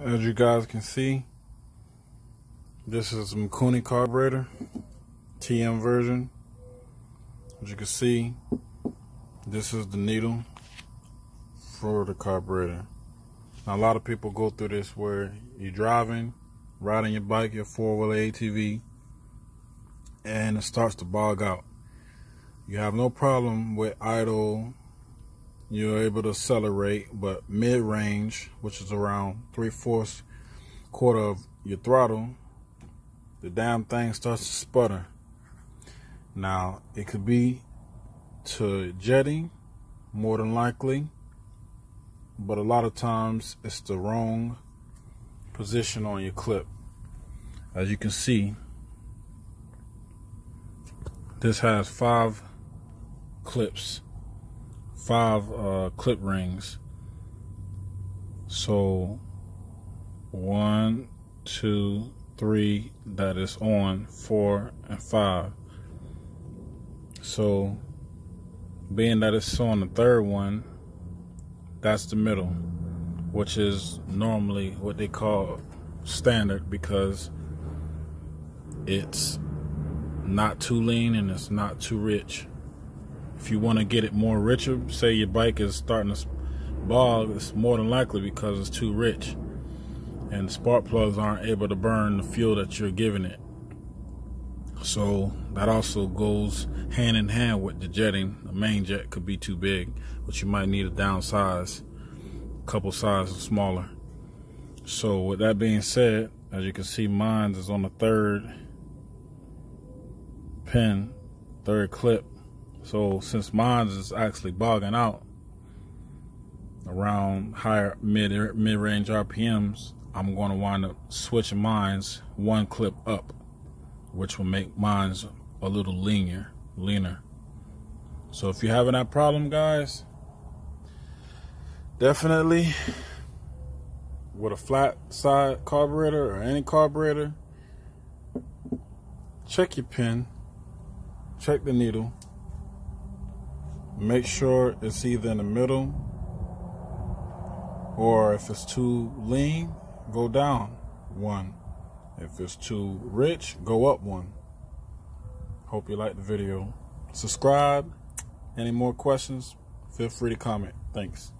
as you guys can see, this is a Mikuni carburetor, TM version. As you can see, this is the needle for the carburetor. Now, a lot of people go through this where you're driving, riding your bike, your four-wheeler ATV, and it starts to bog out. You have no problem with idle you're able to accelerate, but mid-range, which is around three-fourths, quarter of your throttle, the damn thing starts to sputter. Now, it could be to jetting, more than likely, but a lot of times it's the wrong position on your clip. As you can see, this has five clips five uh, clip rings. So one, two, three that is on, four and five. So being that it's on the third one, that's the middle, which is normally what they call standard because it's not too lean and it's not too rich. If you want to get it more richer, say your bike is starting to bog, it's more than likely because it's too rich. And spark plugs aren't able to burn the fuel that you're giving it. So that also goes hand in hand with the jetting. The main jet could be too big, but you might need a downsize, a couple sizes smaller. So with that being said, as you can see, mine is on the third pin, third clip. So since mine is actually bogging out around higher mid mid range RPMs, I'm going to wind up switching mines one clip up, which will make mines a little leaner, leaner. So if you're having that problem, guys, definitely with a flat side carburetor or any carburetor, check your pin, check the needle, make sure it's either in the middle or if it's too lean, go down one. If it's too rich, go up one. Hope you like the video. Subscribe. Any more questions? Feel free to comment. Thanks.